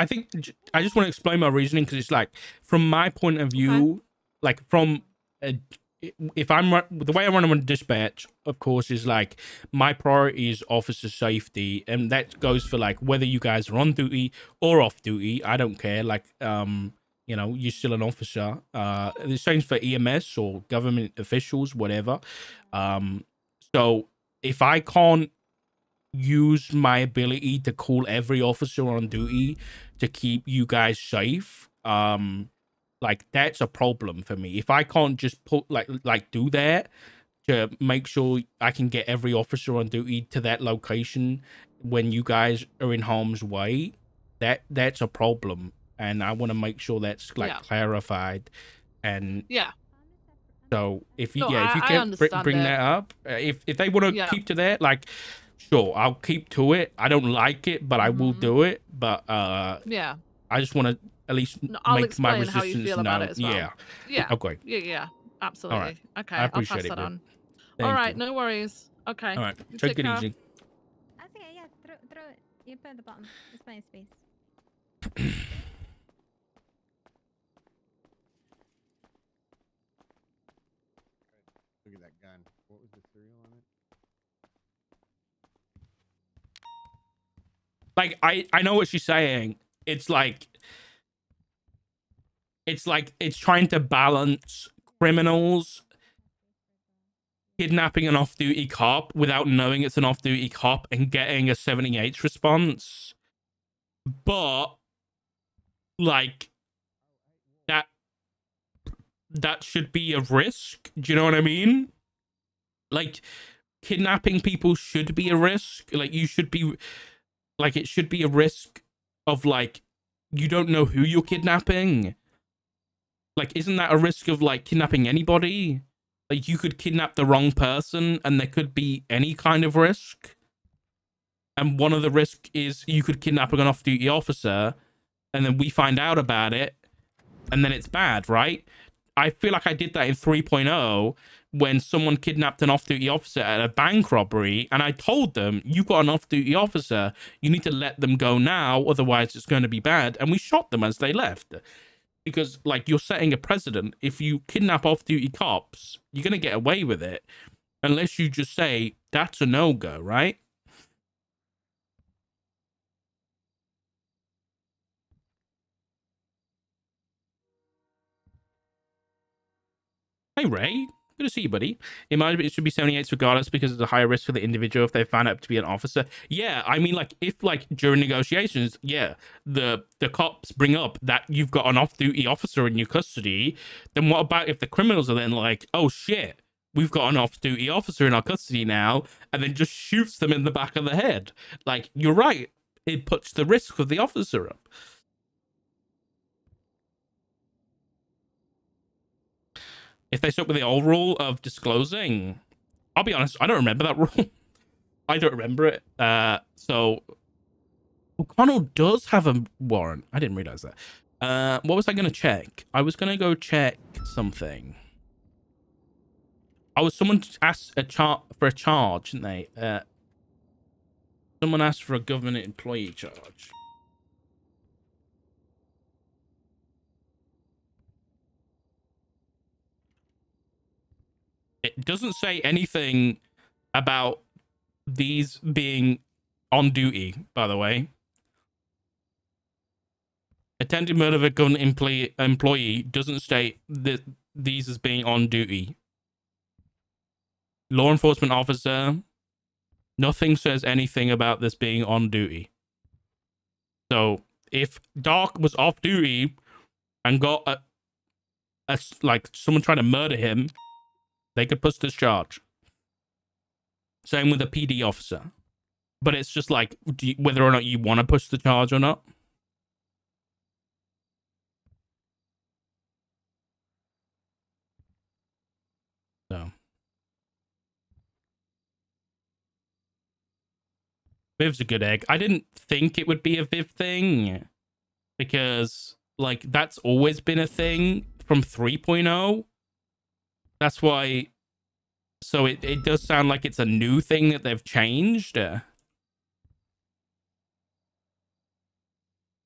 I think I just want to explain my reasoning because it's like from my point of view, okay. like from a, if I'm the way I run a dispatch, of course, is like my priority is officer safety, and that goes for like whether you guys are on duty or off duty. I don't care. Like, um, you know, you're still an officer. Uh, the same for EMS or government officials, whatever. Um, so if I can't use my ability to call every officer on duty to keep you guys safe, um, like that's a problem for me. If I can't just put like like do that to make sure I can get every officer on duty to that location when you guys are in harm's way, that that's a problem. And I want to make sure that's like yeah. clarified. And yeah. So if you no, yeah, if you can bring, bring that up, uh, if if they want to yeah. keep to that, like sure, I'll keep to it. I don't like it, but I will mm-hmm. do it. But uh yeah. I just want to at least no, I'll make my resistance how you feel about it as well. Yeah. Yeah. Okay. Yeah, yeah. Absolutely. All right. Okay. I appreciate I'll pass it, that on. Thank All right, you. no worries. Okay. All right. You take, take it easy. That's okay, yeah. Throw, throw it. You put it at the bottom. There's plenty of space. Look at that gun. What was the serial on it? Like I I know what she's saying. It's like it's like it's trying to balance criminals kidnapping an off-duty cop without knowing it's an off-duty cop and getting a 78 response. But like that that should be a risk. Do you know what i mean? Like kidnapping people should be a risk. Like you should be like it should be a risk of like you don't know who you're kidnapping like, isn't that a risk of like kidnapping anybody? Like, you could kidnap the wrong person, and there could be any kind of risk. And one of the risks is you could kidnap an off-duty officer, and then we find out about it, and then it's bad, right? I feel like I did that in 3.0 when someone kidnapped an off-duty officer at a bank robbery and I told them, you got an off-duty officer, you need to let them go now, otherwise it's going to be bad. And we shot them as they left. Because like you're setting a precedent. If you kidnap off-duty cops you're going to get away with it unless you just say that's a no-go right hey ray Good to see you, buddy. In my it should be 78s regardless because it's a higher risk for the individual if they find out to be an officer. Yeah, I mean, like, if, like, during negotiations, yeah, the the cops bring up that you've got an off-duty officer in your custody, then what about if the criminals are then like, oh, shit, we've got an off-duty officer in our custody now, and then just shoots them in the back of the head? Like, you're right. It puts the risk of the officer up. If they stuck with the old rule of disclosing, I'll be honest, I don't remember that rule. I don't remember it. Uh, so O'Connell does have a warrant. I didn't realize that. Uh, what was I going to check? I was going to go check something. I was someone asked a chart for a charge, didn't they? Uh, someone asked for a government employee charge. It doesn't say anything about these being on duty, by the way. Attempted murder of a employee, employee doesn't state that these as being on duty. Law enforcement officer, nothing says anything about this being on duty. So if Dark was off duty and got a, a like someone trying to murder him, they could push this charge. Same with a PD officer. But it's just like you, whether or not you want to push the charge or not. So. Viv's a good egg. I didn't think it would be a Viv thing because like that's always been a thing from 3.0 that's why. So it, it does sound like it's a new thing that they've changed. Uh,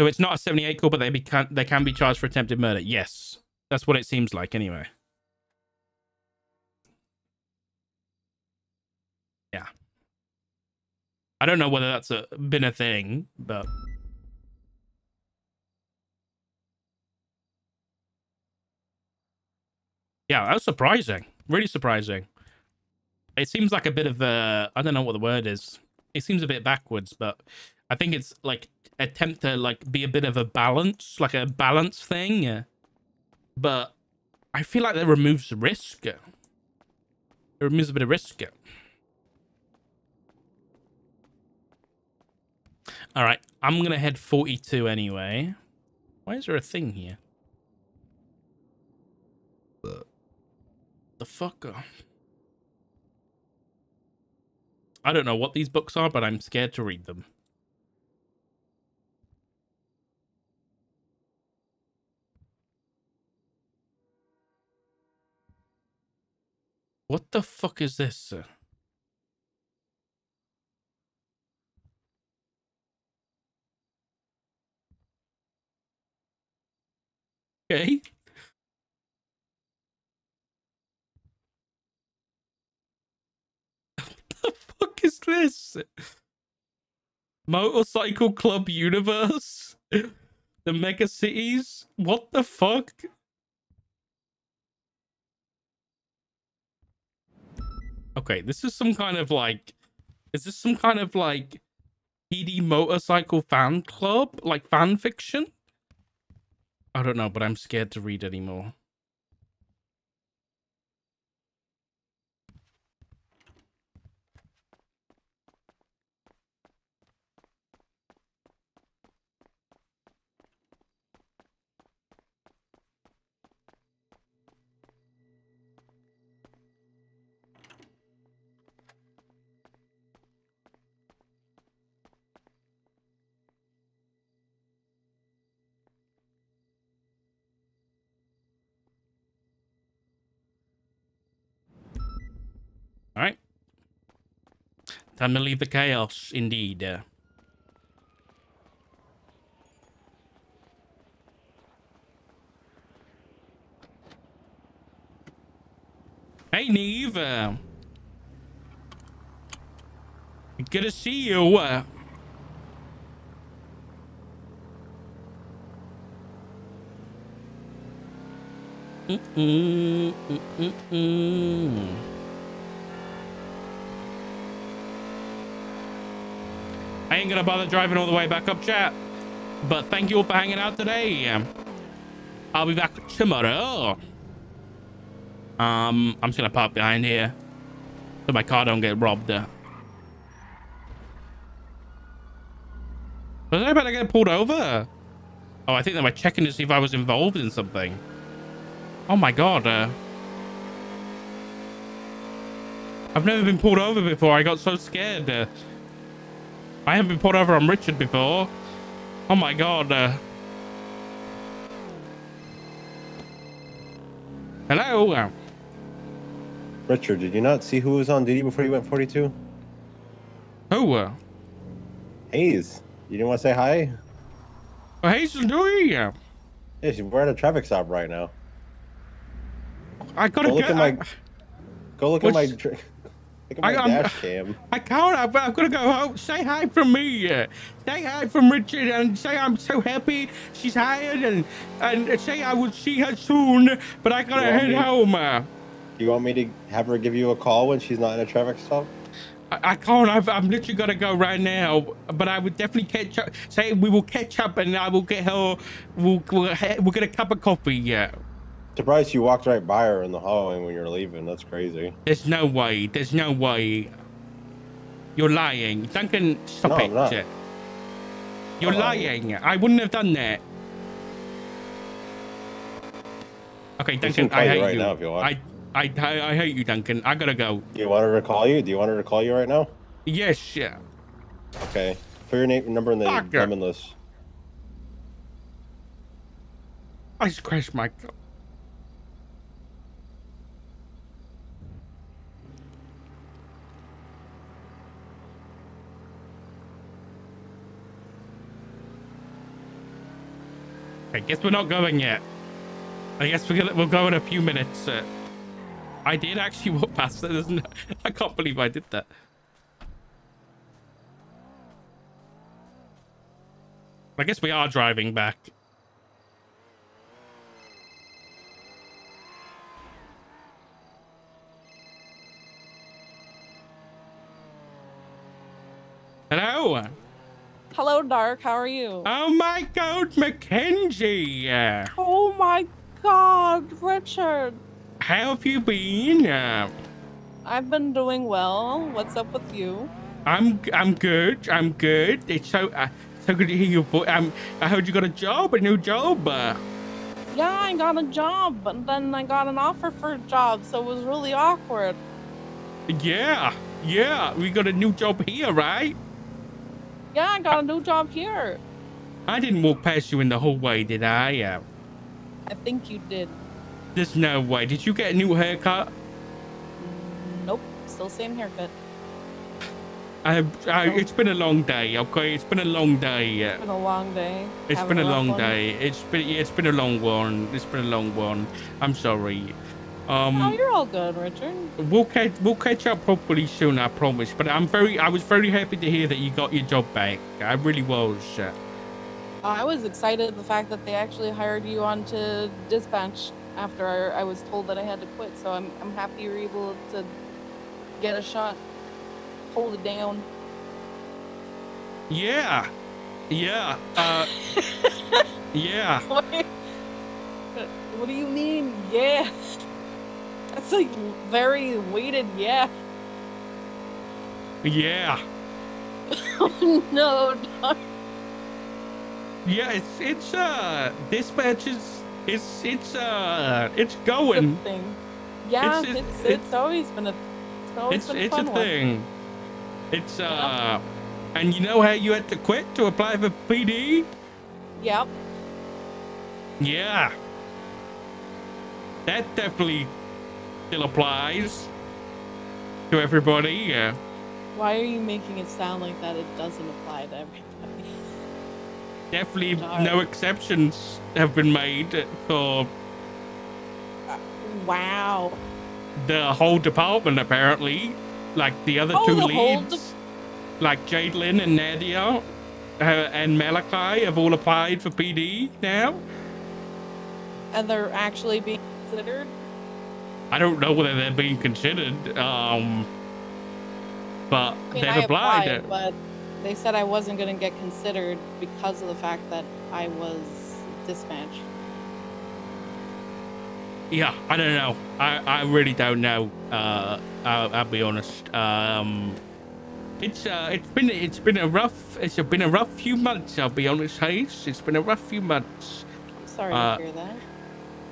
So it's not a 78 call, but they, be, can, they can be charged for attempted murder. Yes. That's what it seems like anyway. Yeah. I don't know whether that's a, been a thing, but... Yeah, that was surprising. Really surprising. It seems like a bit of a... I don't know what the word is. It seems a bit backwards, but I think it's like attempt to like be a bit of a balance, like a balance thing. But I feel like that removes risk. It removes a bit of risk. All right, I'm going to head 42 anyway. Why is there a thing here? The fuck? I don't know what these books are, but I'm scared to read them. What the fuck is this? Okay. what the fuck is this? Motorcycle Club Universe? the Mega Cities? What the fuck? Okay, this is some kind of like, is this some kind of like PD motorcycle fan club, like fan fiction? I don't know, but I'm scared to read anymore. All right. Time to leave the chaos, indeed. Hey, Neve. Good to see you. Mm -mm, mm ain't gonna bother driving all the way back up, chat. But thank you all for hanging out today. I'll be back tomorrow. Um, I'm just gonna park behind here so my car don't get robbed. Was I about to get pulled over? Oh, I think they were checking to see if I was involved in something. Oh my god. Uh, I've never been pulled over before. I got so scared. Uh, I haven't been pulled over on Richard before. Oh my god. Uh... Hello? Richard, did you not see who was on duty before you went 42? Who? Uh... Hayes. You didn't want to say hi? Well, Hayes is doing Yeah, we're at a traffic stop right now. I gotta go look at my. Go look at my. Look at my I, cam. I can't. I've, I've got to go home. Say hi from me. Say hi from Richard and say I'm so happy she's hired and and say I will see her soon. But I gotta head me, home. Do you want me to have her give you a call when she's not in a traffic stop? I, I can't. I've, I'm literally got to go right now. But I would definitely catch up. Say we will catch up and I will get her. We'll, we'll, we'll get a cup of coffee. Yeah. Surprised you walked right by her in the hallway when you were leaving. That's crazy. There's no way. There's no way. You're lying. Duncan, stop no, it. You're lying. I wouldn't have done that. Okay, Duncan, I hate right you. Now you. I, I, I, I hate you, Duncan. I gotta go. Do you want her to call you? Do you want her to call you right now? Yes, yeah. Okay. Put your name, number in the lemon list. I just crashed my I guess we're not going yet. I guess we're gonna, we'll go in a few minutes. Uh, I did actually walk past isn't it? I can't believe I did that. I guess we are driving back. Hello. Hello, Dark. How are you? Oh my God, Mackenzie. Oh my God, Richard. How have you been? I've been doing well. What's up with you? I'm I'm good. I'm good. It's so uh, so good to hear your voice. Um, I heard you got a job, a new job. Uh. Yeah, I got a job, but then I got an offer for a job, so it was really awkward. Yeah, yeah. We got a new job here, right? Yeah, I got a new job here. I didn't walk past you in the hallway, did I? Uh, I think you did. There's no way. Did you get a new haircut? Nope, still same haircut. I, I, it's been a long day. Okay, it's been a long day. It's been a long day. It's Having been a, a long one. day. It's been it's been a long one. It's been a long one. I'm sorry. Um, oh, you're all good, Richard. We'll catch we'll catch up properly soon, I promise. But I'm very I was very happy to hear that you got your job back. I really was. Uh, I was excited the fact that they actually hired you onto dispatch after I, I was told that I had to quit. So I'm I'm happy you're able to get a shot, hold it down. Yeah, yeah, uh, yeah. What, what do you mean? Yeah. That's like very weighted, yeah. Yeah. oh no, Doc. Yeah, it's it's uh dispatch is it's it's uh it's going. It's thing. Yeah, it's it's, it's, it's, always been a it's always it's, been a it's a thing. It's uh and you know how you had to quit to apply for PD? Yep. Yeah. That definitely still applies to everybody. Yeah. Why are you making it sound like that? It doesn't apply to everybody. Definitely no exceptions have been made for. Uh, wow. The whole department, apparently. Like the other oh, two leads. like Jadelyn and Nadia uh, and Malachi have all applied for PD now. And they're actually being considered? I don't know whether they're being considered, um, but I mean, they've applied. applied, but they said I wasn't going to get considered because of the fact that I was dispatched. Yeah, I don't know. I, I really don't know. Uh, I'll, I'll be honest. Um, it's uh, it's been it's been a rough it's been a rough few months. I'll be honest, Hayes. It's been a rough few months. I'm sorry uh, to hear that.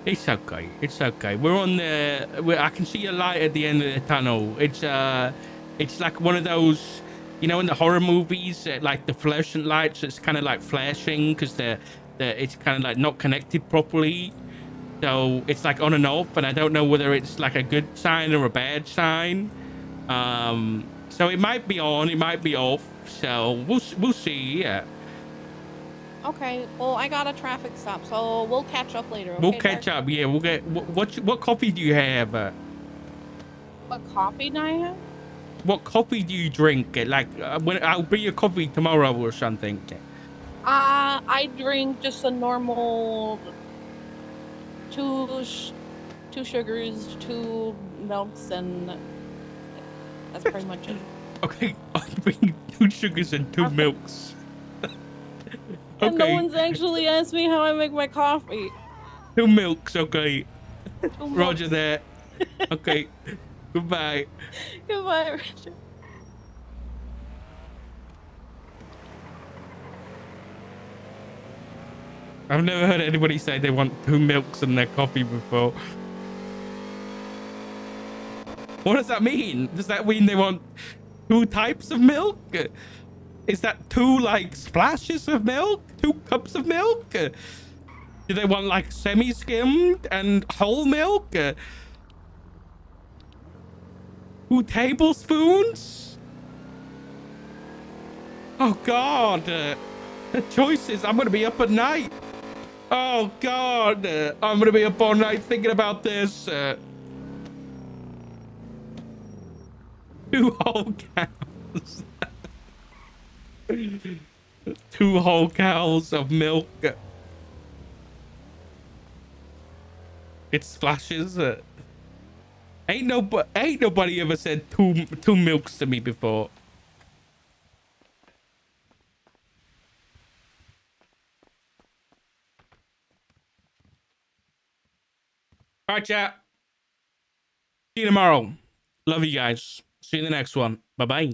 It's okay. It's okay. We're on the. We're, I can see a light at the end of the tunnel. It's uh, it's like one of those, you know, in the horror movies, uh, like the fluorescent lights. It's kind of like flashing because they're, they're, it's kind of like not connected properly. So it's like on and off, and I don't know whether it's like a good sign or a bad sign. Um, so it might be on, it might be off. So we'll we'll see. Yeah. Okay, well, I got a traffic stop, so we'll catch up later. Okay, we'll catch up. Yeah, we'll get. What what, what coffee do you have? Uh, what coffee do I have? What coffee do you drink? Like, uh, when I'll bring you coffee tomorrow or something. Uh, I drink just a normal two sh two sugars, two milks, and that's pretty much it. Okay, I'll bring two sugars and two milks. And no one's actually asked me how I make my coffee. Two milks, okay. Two milks. Roger that. Okay. Goodbye. Goodbye, Richard. I've never heard anybody say they want two milks in their coffee before. What does that mean? Does that mean they want two types of milk? Is that two like splashes of milk? Two cups of milk? Do they want like semi-skimmed and whole milk? Two tablespoons? Oh God. The choices. I'm going to be up at night. Oh God, I'm gonna be up all night thinking about this. Two whole cows. Two whole cows of milk. It splashes. Uh, ain't ain't nobody ever said two two milks to me before. All right, chat. See you tomorrow. Love you guys. See you in the next one. Bye bye.